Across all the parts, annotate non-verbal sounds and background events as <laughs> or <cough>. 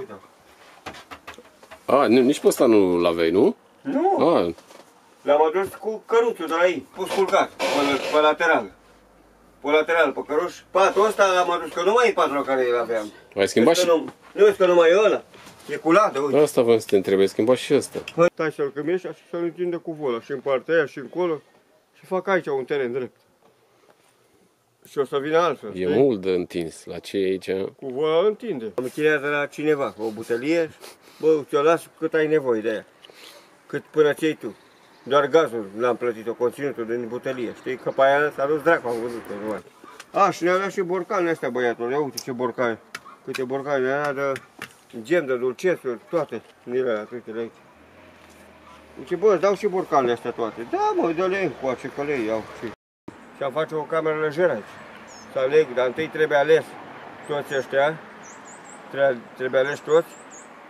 Uite. A, nu- nici pe ăsta nu l-aveai, nu? Nu, A, l-am adus cu căruțul de la ei, pus culcat, pe, pe lateral. Pe lateral, pe căruș. Patul ăsta l-am adus, că nu mai e patul la care îl aveam. ai schimbat Vezi și... că nu, nu vezi că nu mai e ăla? E cu ladă, uite. Asta vă să te întreb, ai schimbat și ăsta. Stai să-l cămești și să-l întindă cu vola și în partea aia și încolo și fac aici un teren drept. Și o să vină altfel, E știi? mult de întins. La ce e aici? Cu vola întinde. Am închiriat de la cineva, o butelie, bă, ți-o las cât ai nevoie de ea. Cât până ce tu. Doar gazul l-am plătit-o, conținutul din butelie, știi? Că pe aia s-a dus dracu, am văzut-o, nu mai. A, și ne-a dat și borcanele astea, băiatul, ia uite ce borcane. Câte borcane ne-a dat de gem, de dulcesuri, toate din alea, uite aici. Zice, bă, îți dau și borcanele astea toate. Da, mă, dă-le încoace, că le iau. Și, și am face o cameră lejeră aici. Să aleg, dar întâi trebuie ales toți ăștia. Trebuie, trebuie ales toți.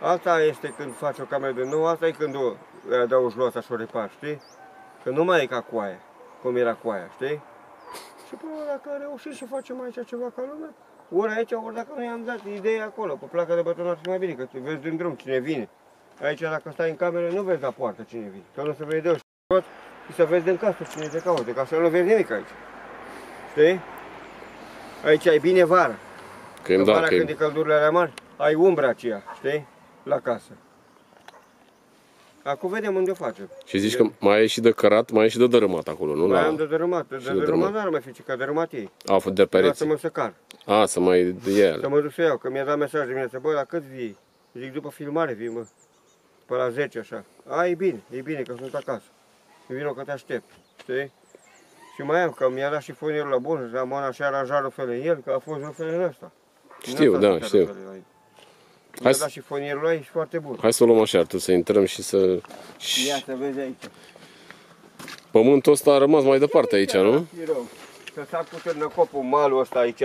Asta este când faci o cameră de nou, asta e când o îi adaugi loța și o repari, știi? Că nu mai e ca cu aia, cum era cu aia, știi? Și până dacă reușim să facem aici ceva ca lumea, ori aici, ori dacă nu i-am dat ideea acolo, pe placa de beton ar fi mai bine, că tu vezi din drum cine vine. Aici, dacă stai în cameră, nu vezi la poartă cine vine, că nu se vede ăștia tot și să vezi din casă cine te caută, că așa nu vezi nimic aici. Știi? Aici ai bine vara. Că Că da, vara că când e e... căldurile alea mari, ai umbra aceea, știi? La casă. Acum vedem unde o facem. Și zici că mai e și de cărat, mai e și de dărâmat acolo, nu? Mai La... am de dărâmat, de de dărâmat dărâmat. n-ar mai fi ce ca dărâmat ei. A, fost de Vreau să pereți. mă săcar, A, să mai de să ele. mă duc să iau, că mi-a dat mesaj dimineața, bă, la cât vii? Zic, după filmare vii, mă. Pe la 10 așa. A, e bine, e bine că sunt acasă. Vino că te aștept, știi? Și mai am, că mi-a dat și fonierul la bun, am așa aranjat rufele în el, că a fost rufele în ăsta. Știu, În da, ăsta știu. rufele la el. Mi-a Hai să- dat și fonierul la ei și foarte bun. Hai să o luăm așa, tu să intrăm și să... Și Ia să vezi aici. Pământul ăsta a rămas mai departe aici, nu? E rău. Să sar cu târnăcopul malul ăsta aici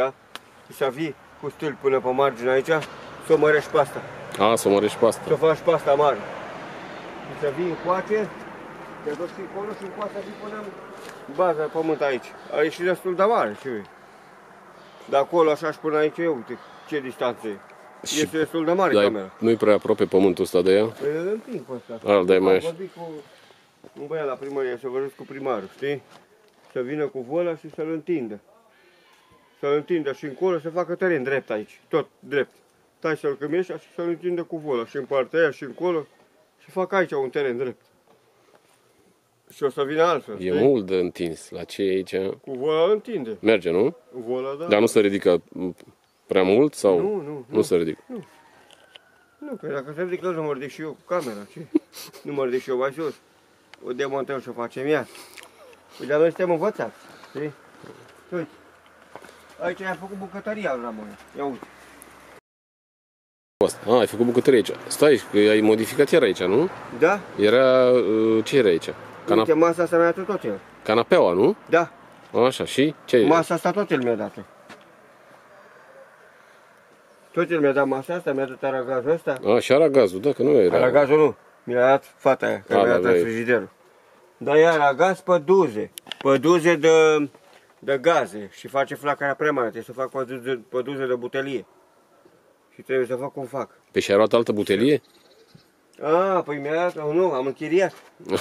și să vii cu stil până pe margine aici, să o mărești pe asta, A, să o mărești pe asta. să o faci pe asta mare. Și să vii încoace, te duci și acolo și încoace să vii până în baza pământ aici. Aici și destul de mare, ce vei. De acolo așa și până aici, uite ce distanță e. Și- Este destul de mare Dar camera. nu-i prea aproape pământul ăsta de ea? Păi îl împing pe ăsta. A, îl dai mai Am așa. vorbit cu un băiat la primărie, să vorbesc cu primarul, știi? Să vină cu vola și să-l întindă. Să-l întindă și încolo, să facă teren drept aici, tot drept. Tai să-l cămești și să-l întindă cu vola și în partea aia și încolo și fac aici un teren drept. Și o să vină altfel, E știi? mult de întins. La ce e aici? Cu vola îl întinde. Merge, nu? Vola, da. Dar nu se ridică m, prea mult sau Nu, nu, nu se ridică? Nu, că dacă se ridică, nu mă ridic și eu cu camera, ce? nu mă ridic și eu mai sus. O demontăm și o facem ea. Păi dar noi suntem învățați, știi? Uite. Aici ai făcut bucătăria la mână. Ia uite. Asta. A, ai făcut bucătărie aici. Stai, că ai modificat iar aici, nu? Da? Era, uh, ce era aici? Cana- Uite, masa asta mi-a dat tot el. canapeaua, nu? Da, Așa, și? Ce e? masa asta tot el mi-a dat-o. Tot el mi-a dat masa asta, mi-a dat aragazul ăsta. A, și aragazul, da, că nu era. Aragazul nu, mi-a dat fata aia, care A, mi-a da, dat vei. frigiderul. Dar e aragaz pe duze, pe duze de, de gaze și face flacăra prea mare, trebuie să fac pe duze, pe duze de butelie. Și trebuie să fac cum fac. Pe și-a luat altă butelie? A, păi mi-a dat, nu, am închiriat. <laughs>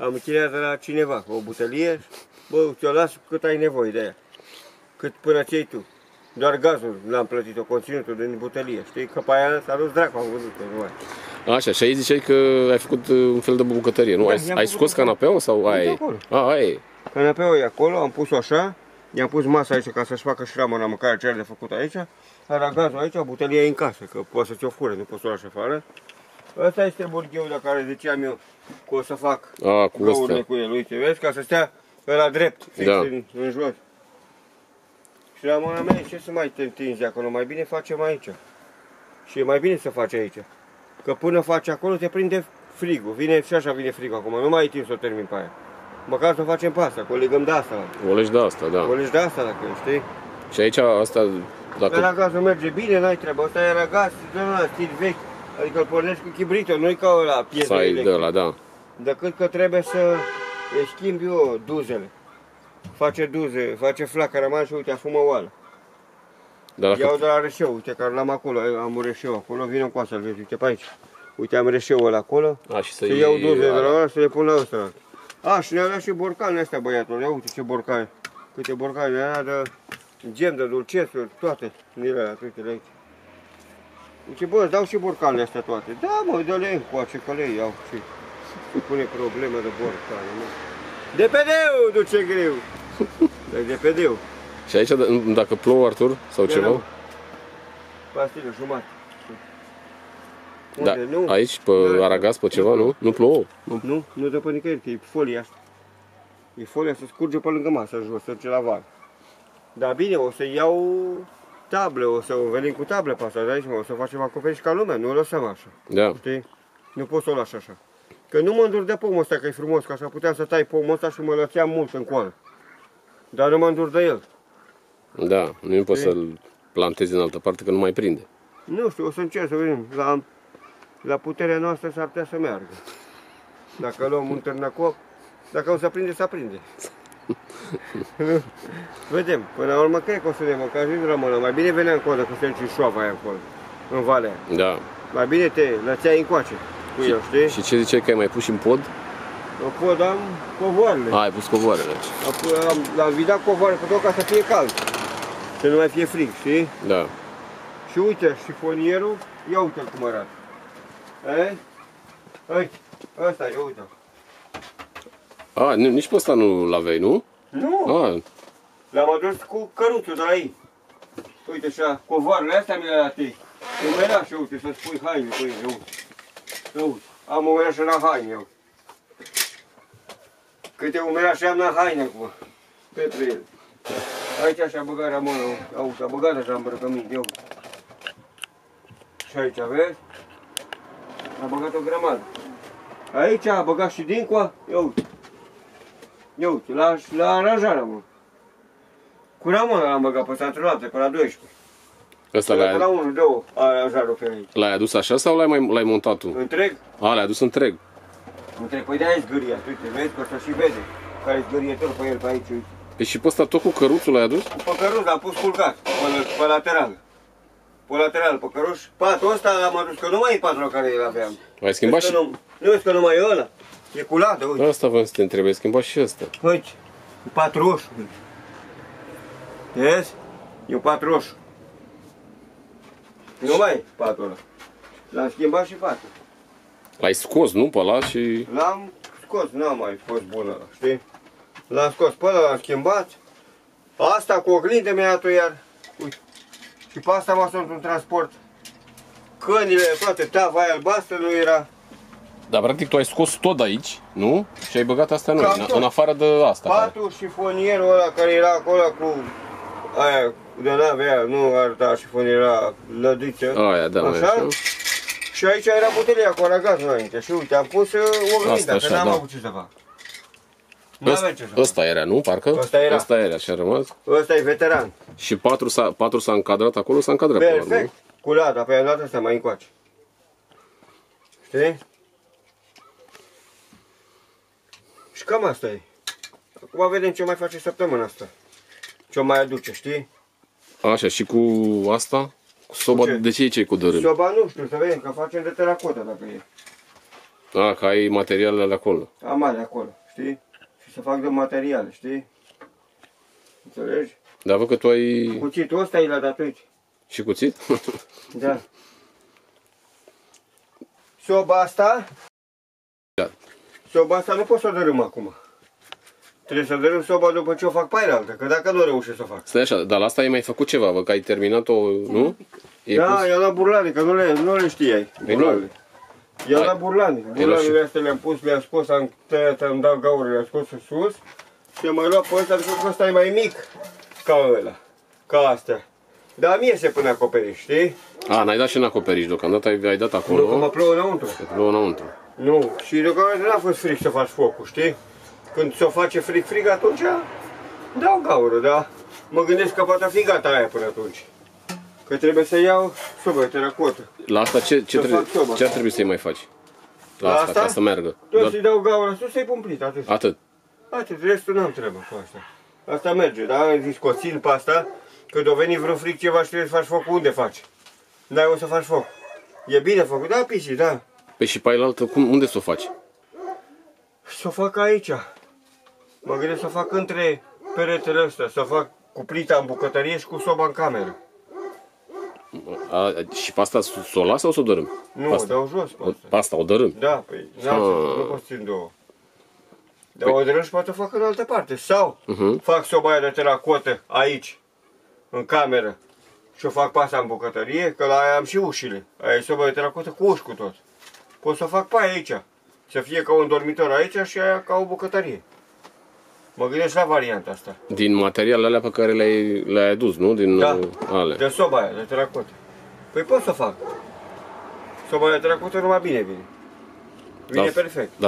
Am închiriat de la cineva, o butelie, bă, ți-o las cât ai nevoie de ea. Cât până ce tu. Doar gazul l-am plătit-o, conținutul din butelie, știi? Că pe aia s-a dus dracu, am văzut-o, nu mai. Așa, și aici ziceai că ai făcut uh, un fel de bucătărie, nu? Da, ai i-am ai făcut scos acolo. canapeaua sau aia e? acolo. A, aia e. Canapeaua e acolo, am pus-o așa, i-am pus masa aici ca să-și facă și șramă la mâncare ce are de făcut aici, aragazul aici, butelia e în casă, că poate să ți-o fure, nu poți să o lași afară. Ăsta este burgheul de care ziceam eu că o să fac A, cu găurile ăsta. cu el, uite, vezi, ca să stea la drept, fix Da. în, în jos. Și la mâna mea, ce să mai te întinzi acolo, mai bine facem aici. Și e mai bine să faci aici. Că până faci acolo te prinde frigul, vine și așa vine frigul acum, nu mai ai timp să o termin pe aia. Măcar să o facem pe asta, că o legăm de asta. O legi de asta, da. O legi de asta dacă e, știi? Și aici asta, dacă... Dacă gazul merge bine, n-ai treabă. Ăsta era gaz, de la stil vechi. Adică îl pornești cu chibritul, nu-i ca ăla piesă Să ai de electrică. la, da. Decât că trebuie să îi schimbi eu duzele. Face duze, face flacăra mai și uite, afumă oală. Dar dacă... Iau de la reșeu, uite, care l-am acolo, am un reșeu acolo, vină cu asta, vezi, uite pe aici. Uite, am reșeul ăla acolo, A, și să să iau doze de la ăla, să le pun la ăsta. A, și ne-a dat și borcanele astea, băiatul, ia uite ce borcane. Câte borcane ne-a dat de gem, de dulcețuri, toate. Din alea, uite le aici. Zice, bă, îți dau și borcanele astea toate. Da, mă, dă-le încoace, că le iau și se pune problemă de borcane, mă. De pe deu, duce greu. <laughs> De, de pe deu. Și aici, d- dacă plouă, Artur, sau Ia, ceva? nu. Pastilă, jumătate. Da, Unde? Nu? aici, pe Da. Aragaz, pe ceva, nu? Nu plouă. Nu, nu dă pe nicăieri, că e folia asta. E folia să scurge pe lângă masă jos, să duce la var. Dar bine, o să iau tablă, o să venim cu tablă pe asta, de aici, mă, o să facem acoperiș ca lumea, nu o lăsăm așa, Da. știi? Nu pot să o las așa. Că nu mă îndur de pomul ăsta, că e frumos, că așa puteam să tai pomul ăsta și mă lățeam mult în coală. Dar nu mă îndur de el. Da, nu poți să-l plantezi în altă parte, că nu mai prinde. Nu știu, o să încerc să vedem. La, la puterea noastră s-ar putea să meargă. Dacă luăm un târnăcoc, dacă o să prinde, să prinde. <laughs> vedem. Până la urmă, cred că o să ne măcar și rămână. Mai bine venea încolo că se duce șoava aia acolo, în valea. Da. Mai bine te lățeai încoace cu el, știi? Și ce ziceai că ai mai pus și în pod? O pod am covoarele. A, ai pus covoarele. Apoi am, l-am vidat covoare cu tot ca să fie cald. Să nu mai fie frig, știi? Da. Și uite, șifonierul, ia uite cum arată. Ei? Uite, ăsta e, uite. A, nu, nici pe ăsta nu-l aveai, nu? Nu, A, l-am adus cu căruțul de la ei. Uite așa, covoarele astea mi le-a dat ei. Umeraș, uite, să spui haine cu ele, uite. Uite, am umeraș la haine, eu. Câte umerașe am la haine acum, pentru ele. Aici așa băgat Ramona, auzi, a băgat așa îmbrăcăminte, eu. Și aici, vezi? A băgat o grămadă. Aici a băgat și dincoa, ia uite. Ia uite, la, la aranjarea, mă. Cu Ramona l-am băgat pe Sfântul Noapte, pe la 12. ăsta Până la l-ai, 1, 2, aranjarul pe aici. l-ai adus așa sau l-ai, mai, l-ai montat tu? Întreg? A, l-ai adus întreg. Întreg, păi de-aia e zgâria, uite, vezi că o să și vede. Care e zgârietor pe el pe aici, uite. Păi și pe ăsta tot cu căruțul l-ai adus? Pe căruș l-am pus culcat, pe, pe lateral. Pe lateral, pe căruș. Patul ăsta l-am adus, că nu mai e patul care îl aveam. Ai schimbat Vezi și... că Nu, nu vezi că nu mai e ăla? E cu ladă, uite. Asta vă să te trebuie, schimbat și ăsta. Uite, e pat roșu. uite. Vezi? E un pat roșu. Nu mai e patul ăla. L-am schimbat și patul. L-ai scos, nu, pe ăla și... L-am scos, n-am mai fost bun ăla, știi? L-am scos pe ăla, l-am schimbat. Asta cu oglindă mi-a dat iar. Uite. Și pe asta m-a sunat un transport. Cănile, toate, tava aia albastră nu era. Dar practic tu ai scos tot de aici, nu? Și ai băgat astea noi, Cam în, tot. în afară de asta. care- Patul și fonierul ăla care era acolo cu aia de nave aia, nu arăta și era lădiță. Aia, da, mai așa. Și aici era butelia cu aragaz înainte. Și uite, am pus uh, oglinda, Asta că așa, n-am da. avut ce să fac. Nu Ăsta, avem ce să fac. ăsta era, nu? Parcă? Ăsta era. Ăsta era și a rămas. Ăsta e veteran. Și patru s-a, patru s-a încadrat acolo, s-a încadrat pe urmă, Perfect. Cu lada, pe lada asta mai încoace. Știi? Și cam asta e. Acum vedem ce mai face săptămâna asta. Ce o mai aduce, știi? nu? Așa, și cu asta? Cu soba, Cu ce? de ce e ce cu dărâl? Soba nu știu, să vedem, că facem de teracotă dacă e. A, că ai materialele alea acolo. Am ale acolo, știi? Și să fac de materiale, știi? Înțelegi? Dar văd că tu ai Cuțitul ăsta e la dat uite. și cuțit? Da. <laughs> Soba asta, da. Soba asta nu pot să o dărâm acum. Trebuie să dărâm soba după ce o fac pe aia altă, că dacă nu reușesc să o fac. Stai așa, dar la asta ai mai făcut ceva, văd că ai terminat-o, nu? E da, pus... eu la burlane, că nu le, nu le știai. Păi nu. burlane. Eu Hai. la burlane. la Burlanele și- astea le-am pus, le-am scos, am tăiat, am dat gaurile, le-am scos în sus. Și am mai luat pe ăsta, pentru că ăsta e mai mic ca ăla. Ca astea. Dar mie se pune acoperiș, știi? A, n-ai dat și în acoperiș deocamdată, ai, ai dat Nu, că mă acolo. plouă înăuntru. Te plouă înăuntru. Nu, și deocamdată n-a fost frig să faci focul, știi? Când se-o face frig-frig, atunci dau gaură, da? Mă gândesc că poate fi gata aia până atunci. Că trebuie să iau sobă, teracotă. La asta ce, ce, Să trebuie, fac soba. ce ar trebui să-i mai faci? La, La asta, asta? ca să meargă. Tot Doar să-i dau gaură sus, să-i pun plit, atât. atât. Atât, restul n-am treabă cu asta. Asta merge, da? Am zis că o țin pe asta, Când o veni vreun fric ceva și trebuie să faci foc, unde faci? N-ai o să faci foc. E bine făcut, da, Pisi, da. Păi și pe ailaltă, cum, unde să o faci? Să o fac aici. Mă gândesc să o fac între peretele ăsta, să fac cu plita în bucătărie și cu soba în cameră. A, și pe asta s- s-o las sau s-o dărâm? Nu, Pe asta. dau jos pe asta. Pe asta o dărâm. Da, păi, n-am Ah. ce, nu pot țin două. Dar o drăși poate o fac în altă parte. Sau Mhm. fac soba aia de teracotă aici, în cameră, și o fac pe asta în bucătărie, că la aia am și ușile. Aia e soba de teracotă cu uși cu tot. Pot să fac pe aia aici. Să fie ca un dormitor aici și aia ca o bucătărie. Mă gândesc la varianta asta. Din materialele alea pe care le-ai, le-ai adus, nu? Din Da. uh, ale. De soba aia, de teracotă. Păi pot să fac. Soba de teracotă numai bine vine. Vine Da. perfect. Da,